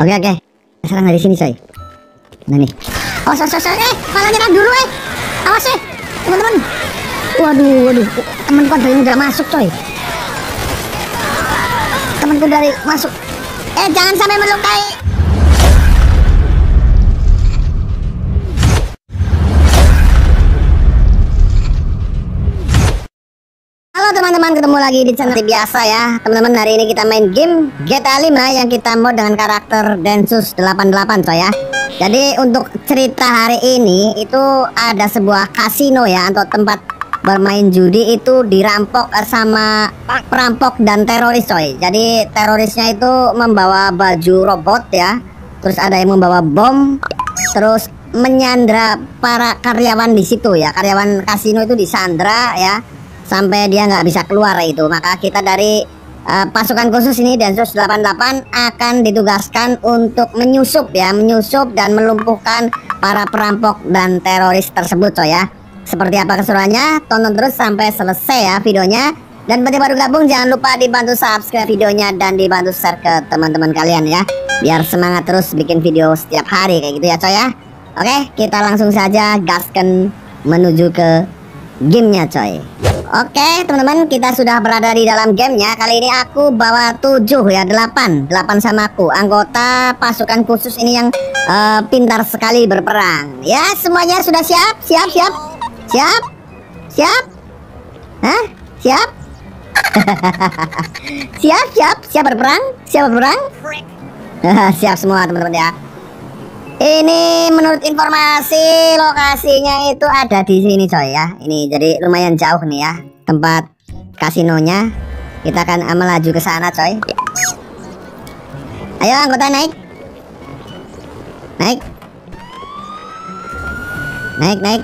Oke oke. Serang dari sini coy. Nah nih. Oh so, so, so. eh malah nyerang dulu eh. Awas eh teman-teman. Waduh waduh. Temanku dari udah masuk coy. Temanku dari masuk. Eh jangan sampai melukai. Teman-teman, ketemu lagi di channel biasa ya. Teman-teman, hari ini kita main game GTA 5 yang kita mod dengan karakter Densus 88 coy ya. Jadi untuk cerita hari ini itu ada sebuah kasino ya. Untuk tempat bermain judi itu dirampok sama perampok dan teroris coy. Jadi terorisnya itu membawa baju robot ya. Terus ada yang membawa bom. Terus menyandra para karyawan di situ ya. Karyawan kasino itu disandra ya sampai dia nggak bisa keluar itu. Maka kita dari uh, pasukan khusus ini Densus 88 akan ditugaskan untuk menyusup ya menyusup dan melumpuhkan para perampok dan teroris tersebut coy ya. Seperti apa keseruannya? Tonton terus sampai selesai ya videonya. Dan bagi baru gabung jangan lupa dibantu subscribe videonya dan dibantu share ke teman-teman kalian ya. Biar semangat terus bikin video setiap hari kayak gitu ya coy ya. Oke kita langsung saja gaskan menuju ke gamenya coy. Oke teman-teman kita sudah berada di dalam gamenya. Kali ini aku bawa 7 ya 8 8 sama aku. Anggota pasukan khusus ini yang uh, pintar sekali berperang. Ya semuanya sudah siap? Siap siap? Siap? Siap? Hah? Siap? Siap siap? Siap berperang? Siap berperang? Siap semua teman-teman ya ini menurut informasi lokasinya itu ada di sini coy ya. Ini jadi lumayan jauh nih ya tempat kasinonya. Kita akan melaju ke sana coy. Ayo anggota naik. Naik. Naik naik.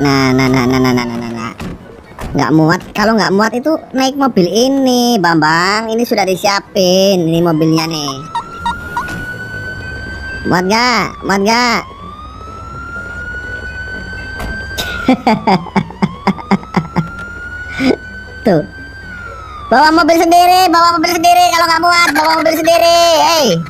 Nah nah nah nah nah nah nah nah. Nggak muat. Kalau nggak muat itu naik mobil ini, Bambang. Ini sudah disiapin. Ini mobilnya nih. Muat gak? Muat gak? Tuh. Bawa mobil sendiri, bawa mobil sendiri kalau nggak muat, bawa mobil sendiri. Hey.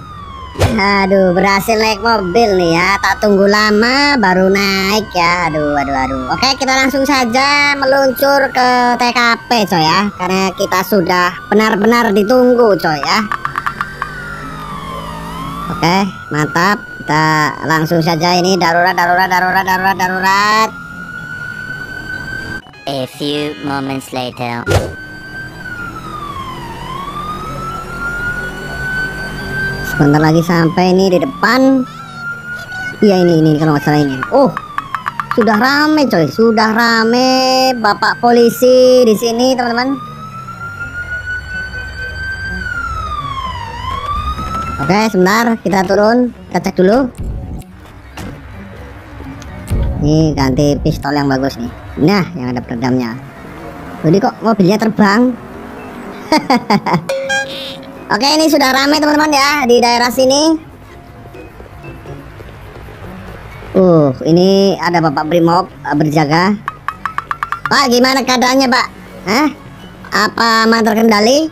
Aduh, berhasil naik mobil nih ya. Tak tunggu lama baru naik ya. Aduh, aduh, aduh. Oke, kita langsung saja meluncur ke TKP, coy ya. Karena kita sudah benar-benar ditunggu, coy ya. Oke, mantap. Kita langsung saja ini darurat, darurat, darurat, darurat, darurat. A few moments later. Sebentar lagi sampai ini di depan. Iya ini ini kalau nggak salah ini. Oh, sudah rame coy, sudah rame. Bapak polisi di sini teman-teman. Oke, sebentar kita turun, kita cek dulu. Ini ganti pistol yang bagus nih. Nah, yang ada peredamnya. Jadi kok mobilnya terbang? Oke, ini sudah ramai teman-teman ya di daerah sini. Uh, ini ada Bapak Brimob uh, berjaga. Pak, gimana keadaannya, Pak? Hah? Apa aman terkendali?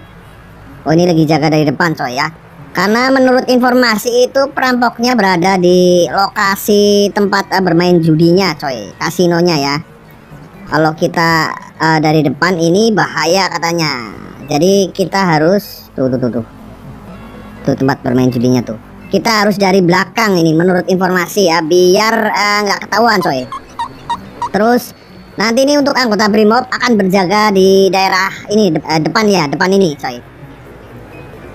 Oh, ini lagi jaga dari depan, coy ya. Karena menurut informasi itu perampoknya berada di lokasi tempat uh, bermain judinya coy. Kasinonya ya. Kalau kita uh, dari depan ini bahaya katanya. Jadi kita harus Tuh tuh tuh tuh. Tuh tempat bermain judinya tuh. Kita harus dari belakang ini menurut informasi ya Biar uh, nggak uh, ketahuan coy. Terus Nanti ini untuk anggota Brimob akan berjaga di daerah ini de depan ya Depan ini coy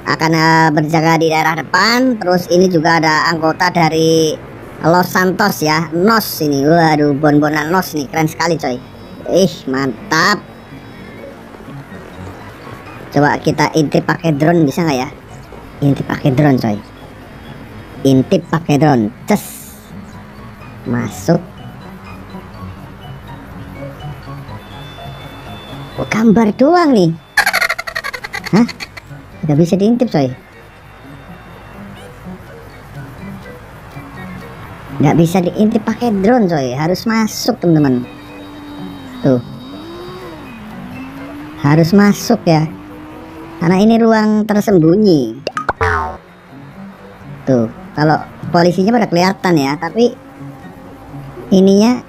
akan uh, berjaga di daerah depan. Terus ini juga ada anggota dari Los Santos ya Nos ini. Waduh bon-bonan Nos nih keren sekali coy. Ih mantap. Coba kita intip pakai drone bisa nggak ya? Intip pakai drone coy. Intip pakai drone ces. Masuk. Oh, gambar doang nih? Hah Gak bisa diintip coy. Gak bisa diintip pakai drone coy. Harus masuk teman-teman. Tuh. Harus masuk ya. Karena ini ruang tersembunyi. Tuh. kalau polisinya pada kelihatan ya tapi ininya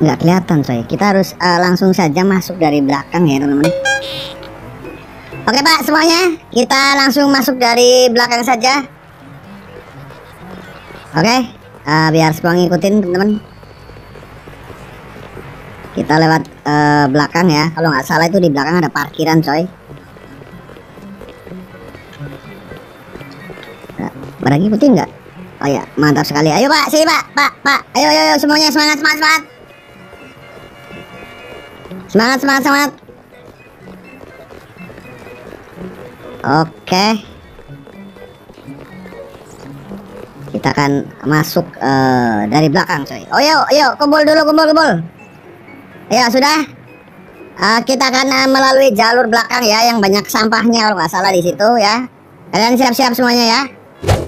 nggak kelihatan coy kita harus eh, langsung saja masuk dari belakang ya teman-teman oke pak semuanya kita langsung masuk dari belakang saja. Oke eh, biar semua ngikutin teman-teman. Kita lewat eh, belakang ya. Kalau nggak salah itu di belakang ada parkiran coy. Nah, pada ngikutin nggak? Oh ya mantap sekali. Ayo pak sini pak pak pak. Ayo ayo, ayo semuanya semangat semangat semangat. Semangat semangat semangat oke. Kita akan masuk eh, dari belakang coy. Oh yuk yuk kumpul dulu kumpul kumpul. Ya sudah. Eh, kita akan eh, melalui jalur belakang ya yang banyak sampahnya kalau nggak salah di situ ya. Kalian siap-siap semuanya ya?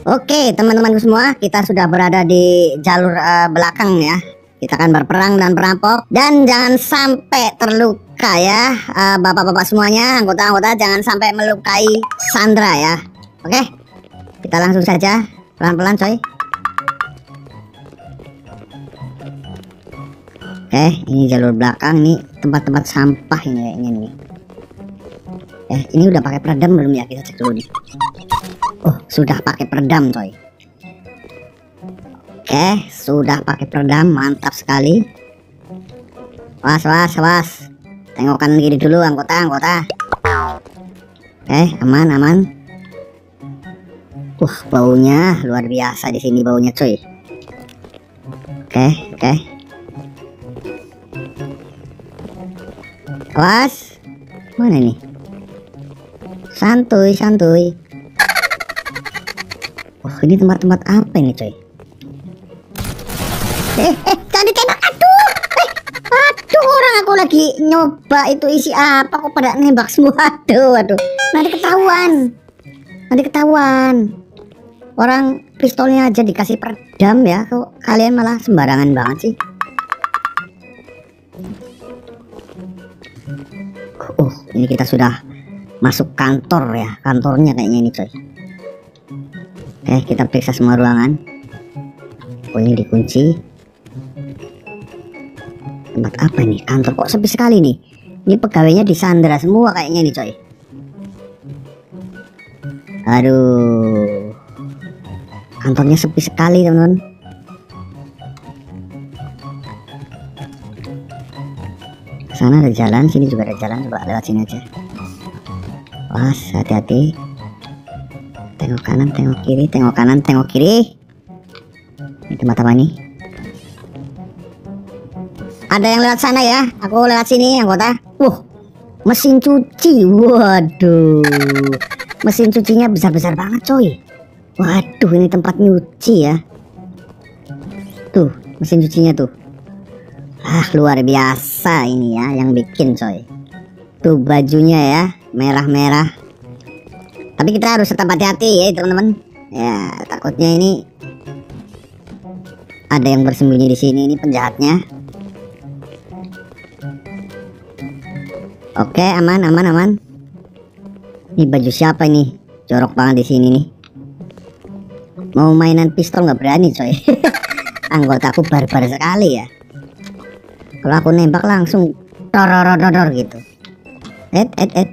Oke teman-temanku semua kita sudah berada di jalur eh, belakang ya. Kita akan berperang dan perampok dan jangan sampai terluka ya eh, bapak-bapak semuanya anggota-anggota jangan sampai melukai Sandra ya oke kita langsung saja pelan-pelan coy Oke, ini jalur belakang nih tempat-tempat sampah ini kayaknya nih. Eh, ini udah pakai peredam belum ya? Kita cek dulu nih. Oh, sudah pakai peredam, coy. Oke, sudah pakai peredam, mantap sekali. Was, was, was. Tengok kanan kiri dulu, anggota, anggota. Oke, aman, aman. Wah, baunya luar biasa di sini baunya, coy. Oke, oke. Awas. Mana nih? Santuy, santuy. Wah, ini tempat-tempat apa ini, coy? Eh, eh, lagi nyoba itu isi apa kok pada nembak semua. Aduh, aduh. Nanti ketahuan. Nanti ketahuan. Orang pistolnya aja dikasih peredam ya. Kok kalian malah sembarangan banget sih? Oh, ini kita sudah masuk kantor ya. Kantornya kayaknya ini, coy. Oke, kita periksa semua ruangan. Oh, ini dikunci. Tempat apa ini? Kantor kok sepi sekali nih. Ini pegawainya disandra semua kayaknya nih, coy. Aduh. Kantornya sepi sekali, teman-teman. sana ada jalan sini juga ada jalan coba lewat sini aja was hati-hati tengok kanan tengok kiri tengok kanan tengok kiri ini tempat apa nih ada yang lewat sana ya? Aku lewat sini anggota. Wah mesin cuci. Waduh. Mesin cucinya besar-besar banget coy. Waduh ini tempat nyuci ya. Tuh mesin cucinya tuh. Ah luar biasa ini ya yang bikin coy. Tuh bajunya ya merah-merah. Tapi kita harus tetap hati-hati ya teman-teman. Ya takutnya ini Ada yang bersembunyi di sini ini penjahatnya Oke aman aman aman. Ini baju siapa ini? Jorok banget di sini nih. Mau mainan pistol nggak berani coy. Anggota aku barbar sekali ya. Kalau aku nembak langsung dor gitu. Et et et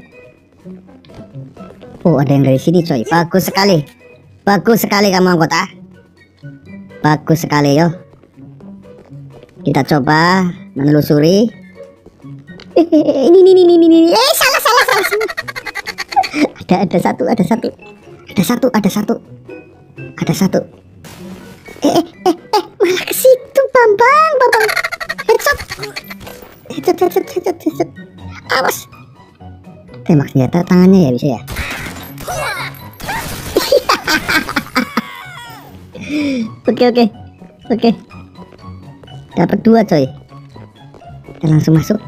oh ada yang dari sini coy. Bagus sekali. Bagus sekali kamu anggota. Bagus sekali yo. Kita coba menelusuri ini ini ini ini eh salah salah salah, ada ada satu ada satu. Ada satu ada satu. Ada satu. Eh eh eh, eh malah ke situ bambang bambang. Headshot. Headshot headshot headshot headshot. Awas. Tembak senjata tangannya ya bisa ya? Oke oke. Oke. Dapat dua coy. Kita langsung masuk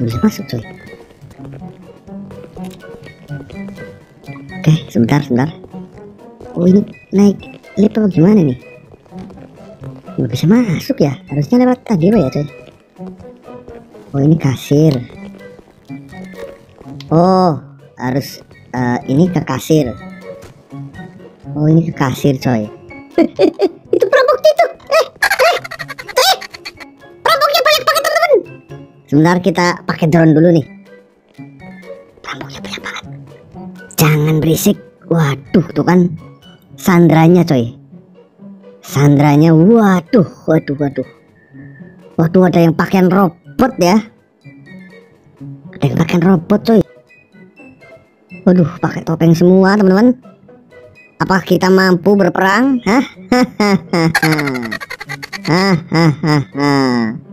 Bisa masuk coy oke sebentar sebentar. Oh ini naik lift apa gimana nih? Nggak bisa masuk ya? Harusnya lewat tadi ya coy oh ini kasir. Oh harus Eh, ini ke kasir. Oh, ini ke kasir, coy. Sebentar kita pakai drone dulu nih. Perampoknya banyak banget. Jangan berisik. Waduh, tuh kan sandranya, coy. Sandranya, waduh, waduh, waduh. Waduh, ada yang pakaian robot ya. Ada yang pakaian robot, coy. Waduh, pakai topeng semua, teman-teman. Apa kita mampu berperang? Hah? Hahaha.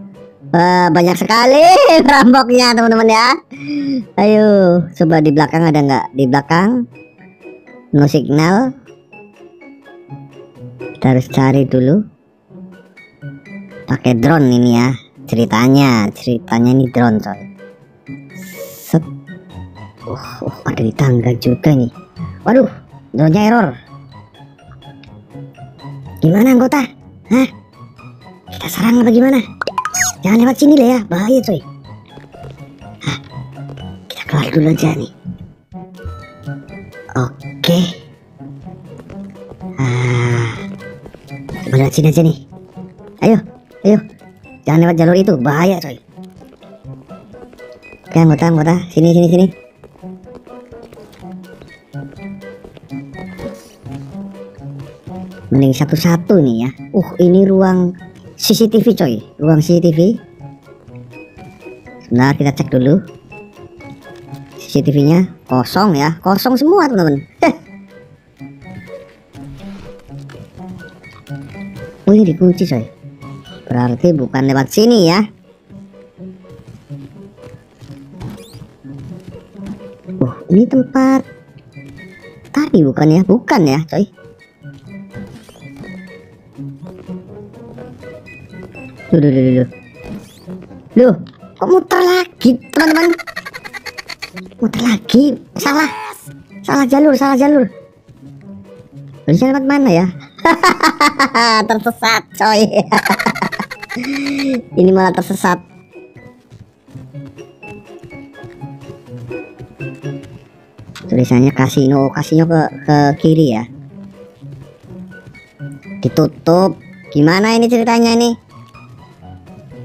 Wah, banyak sekali perampoknya, teman-teman ya. Ayo, coba di belakang ada nggak? Di belakang no signal. Kita harus cari dulu. Pakai drone ini ya. Ceritanya, ceritanya ini drone, coy. Set. Uh, uh, ada di tangga juga nih. Waduh, drone error. Gimana anggota? Hah? Kita serang apa gimana? Jangan lewat sini lah ya, bahaya coy. Hah? Kita keluar dulu aja nih. Oke. Ah, lewat sini aja nih. Ayo, ayo. Jangan lewat jalur itu, bahaya coy. Oke anggota, anggota, sini, sini, sini. Mending satu-satu nih ya. Uh, ini ruang CCTV coy. Ruang CCTV. Sebentar kita cek dulu. CCTV-nya kosong ya. Kosong semua teman-teman. Oh ini dikunci coy. Berarti bukan lewat sini ya. Oh ini tempat tadi bukan ya? Bukan ya coy. Duh, duh, duh, duh. Loh, kok muter lagi, teman-teman? Muter lagi, salah, salah jalur, salah jalur. Bisa lewat mana ya? tersesat, coy. Ini malah tersesat. Tulisannya kasino, kasino ke ke kiri ya. Ditutup. Gimana ini ceritanya ini?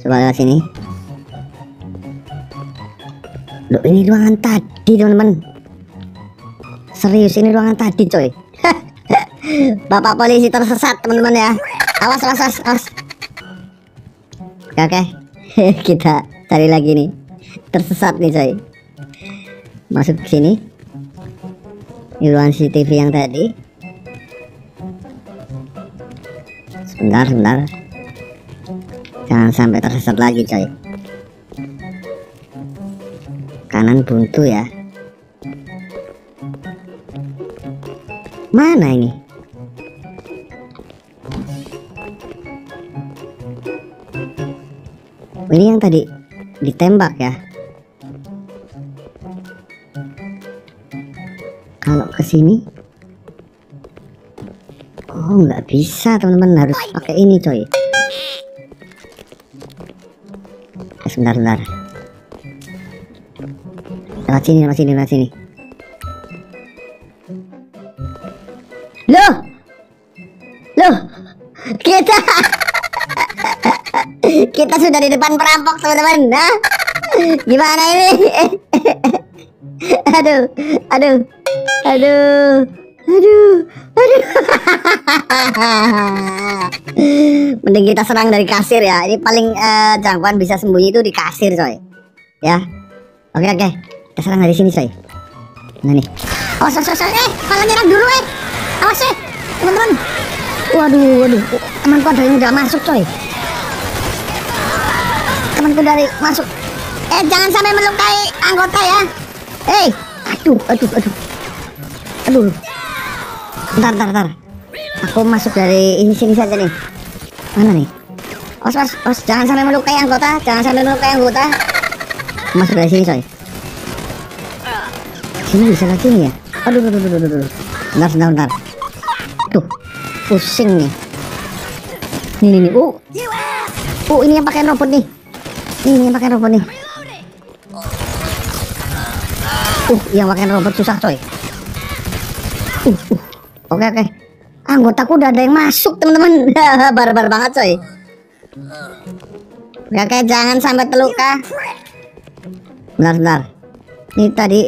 Coba lihat sini. Loh ini ruangan tadi teman-teman. Serius ini ruangan tadi coy. Bapak polisi tersesat teman-teman ya. Awas awas awas. awas. Oke. Kita cari lagi nih. Tersesat nih coy. Masuk ke sini. Ini ruangan CCTV yang tadi. Sebentar sebentar. Jangan sampai tersesat lagi coy. Kanan buntu ya. Mana ini? Ini yang tadi ditembak ya? Kalau ke sini? Oh nggak bisa teman-teman. Harus pakai ini coy sebentar sebentar. Lewat sini lewat sini lewat sini. Loh! Loh! Kita kita sudah di depan perampok teman-teman. Nah gimana ini? Aduh aduh aduh aduh aduh. Mending kita serang dari kasir ya. Ini paling eh, jangkauan bisa sembunyi itu di kasir coy. Ya. Oke oke. Kita serang dari sini coy. Nah nih. Oh so. eh malah nyerang dulu eh. Awas eh. Teman-teman. Waduh waduh. Temanku ada yang udah masuk coy. Temanku dari masuk. Eh jangan sampai melukai anggota ya. Eh aduh aduh aduh. Aduh bentar bentar bentar. Aku masuk dari ini sini saja nih. Mana nih? Os os os jangan sampai melukai anggota jangan sampai melukai anggota. Masuk dari sini coy. Sini bisa lagi nih ya? Aduh aduh aduh aduh, aduh. bentar bentar bentar. Tuh pusing nih. Nih nih, nih. oh oh ini yang pakai robot nih. Nih ini yang pakai robot nih. Uh yang pakai robot susah coy Oke oke. Anggotaku udah ada yang masuk teman-teman. Barbar banget coy. Oke oke jangan sampai terluka. Bentar bentar. Ini tadi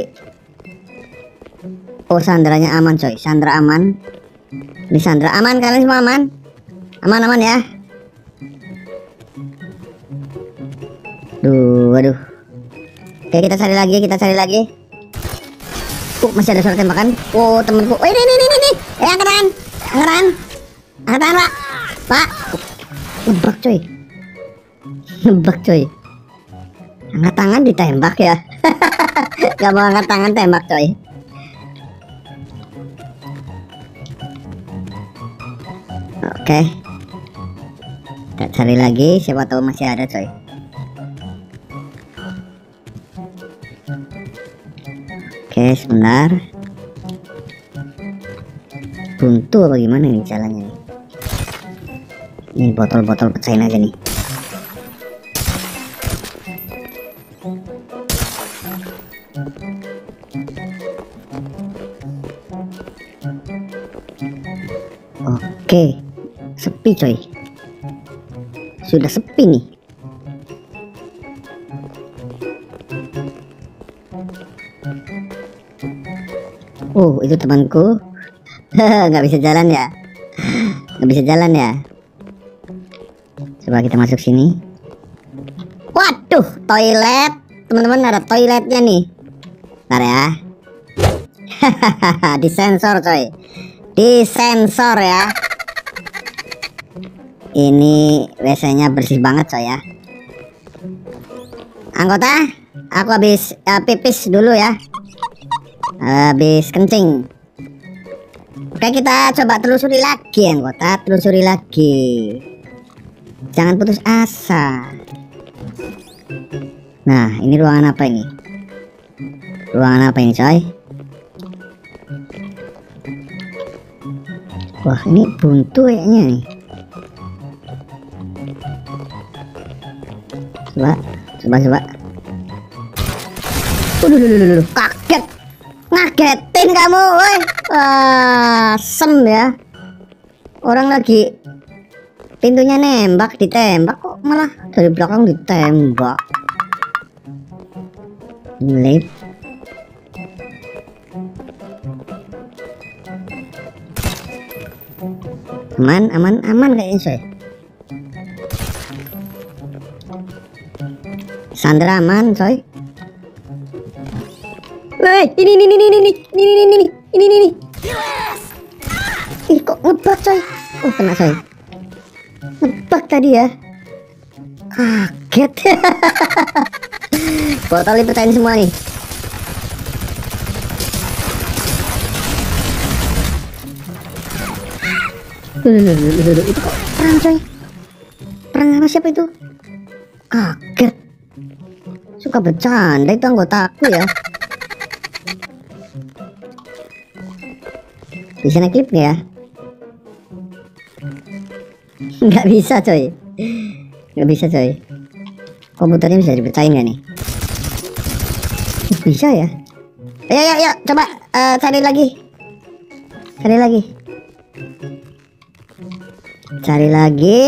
Oh sandranya aman coy. Sandra aman. Ini Sandra aman kalian semua aman? Aman aman ya. Duh, aduh. Oke kita cari lagi, kita cari lagi. Oh, masih ada suara tembakan. Oh, temanku. Oh, ini, ini, Eh, angkatan. Angkatan. Angkatan, Pak. Pak. Nebak, coy. Nebak, coy. Angkat tangan ditembak ya. Gak mau angkat tangan tembak, coy. Oke. Kita cari lagi, siapa tahu masih ada, coy. Oke, sebentar. Buntu apa gimana nih jalannya nih? Ini botol-botol pecahin aja nih. Oke, sepi coy. Sudah sepi nih. Oh, itu temanku. Nggak bisa jalan ya? Nggak bisa jalan ya? Coba kita masuk sini. Waduh, toilet. Teman-teman ada toiletnya nih. Bentar ya. Disensor coy. Disensor ya. Ini WC-nya bersih banget coy ya. Anggota, aku habis uh, pipis dulu ya habis kencing oke kita coba telusuri lagi anggota. Telusuri lagi. Jangan putus asa. Nah ini ruangan apa ini? Ruangan apa ini coy? Wah ini buntu kayaknya nih. Coba coba coba. Udah, kaget ngagetin kamu woi. Wah sem ya. Orang lagi pintunya nembak ditembak kok malah dari belakang ditembak. Lip. Aman aman aman kayaknya coy. Sandra aman coy Woi, ini ini ini ini ini ini ini ini ini ini ini. Kok ngebak coy? Oh, kena coy. Ngebak tadi ya. Kaget. Botol dipecahin semua nih. Itu kok perang coy? Perang sama siapa itu? Kaget. Suka bercanda itu anggotaku ya. Bisa naik nggak ya? Nggak bisa coy. Nggak bisa coy. Komputernya bisa dipercayain nggak nih? Bisa ya? Ayo ayo ayo coba uh, cari lagi. Cari lagi. Cari lagi.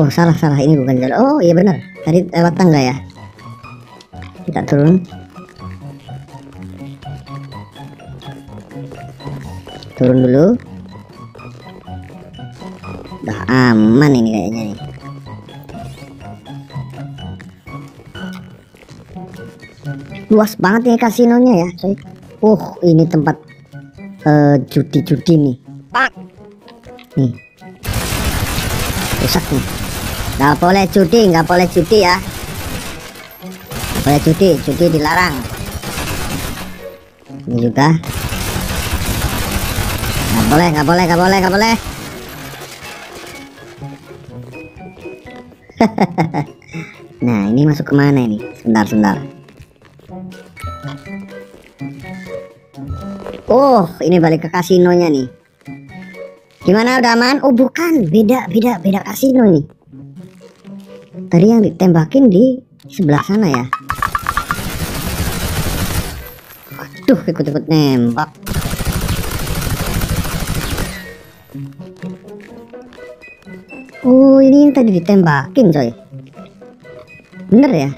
Oh salah salah. Ini bukan jalan. Oh iya benar. Tadi lewat tangga ya? Kita turun turun dulu. Udah aman ini kayaknya nih. Luas banget ini kasinonya ya coy. Uh ini tempat uh, judi-judi nih. Pak! Nih. Rusak nih. Nggak boleh judi nggak boleh judi ya. Nggak boleh judi judi dilarang. Ini juga Nggak boleh, nggak boleh, nggak boleh, nggak boleh. nah, ini masuk ke mana ini? Sebentar, sebentar. Oh, ini balik ke kasinonya nih. Gimana udah aman? Oh, bukan. Beda, beda, beda kasino ini. Tadi yang ditembakin di sebelah sana ya. Aduh, ikut-ikut nembak. Oh, ini yang tadi ditembakin, coy. Bener ya?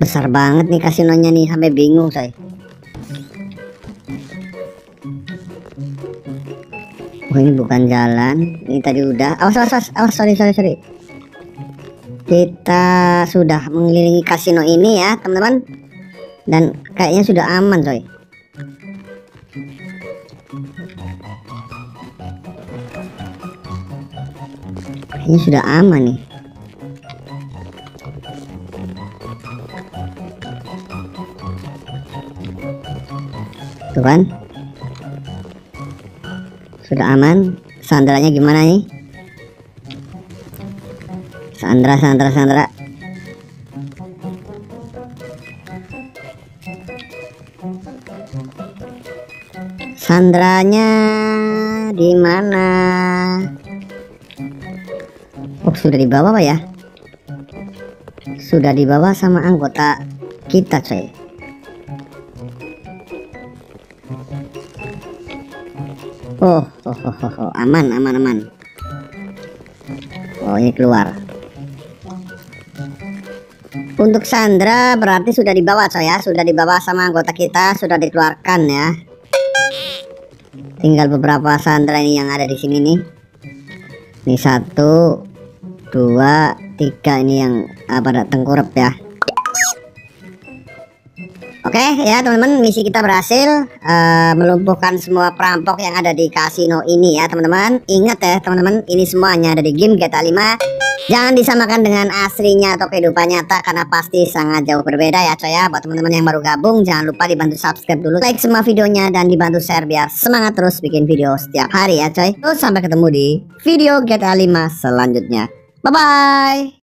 Besar banget nih kasinonya nih, sampai bingung, coy. Oh, ini bukan jalan. Ini tadi udah. Awas, awas, awas, awas. Sorry, sorry, sorry. Kita sudah mengelilingi kasino ini ya, teman-teman. Dan kayaknya sudah aman, coy. Kayaknya sudah aman nih. Tuh kan? Sudah aman. Sandranya gimana nih? Sandra, Sandra, Sandra. Sandranya di mana? Oh, sudah dibawa ya? Sudah dibawa sama anggota kita, coy. Oh, oh, oh, oh, oh, aman, aman, aman. Oh, ini keluar. Untuk Sandra berarti sudah dibawa coy ya, sudah dibawa sama anggota kita, sudah dikeluarkan ya. Tinggal beberapa Sandra ini yang ada di sini nih. Ini satu, dua, tiga ini yang ah, pada tengkurap ya. Oke ya teman-teman misi kita berhasil eh, melumpuhkan semua perampok yang ada di kasino ini ya teman-teman. Ingat ya teman-teman ini semuanya ada di game GTA 5 Jangan disamakan dengan aslinya atau kehidupan nyata karena pasti sangat jauh berbeda ya coy ya. Buat teman-teman yang baru gabung jangan lupa dibantu subscribe dulu Like semua videonya dan dibantu share biar semangat terus bikin video setiap hari ya coy. Terus sampai ketemu di video GTA 5 selanjutnya 拜拜。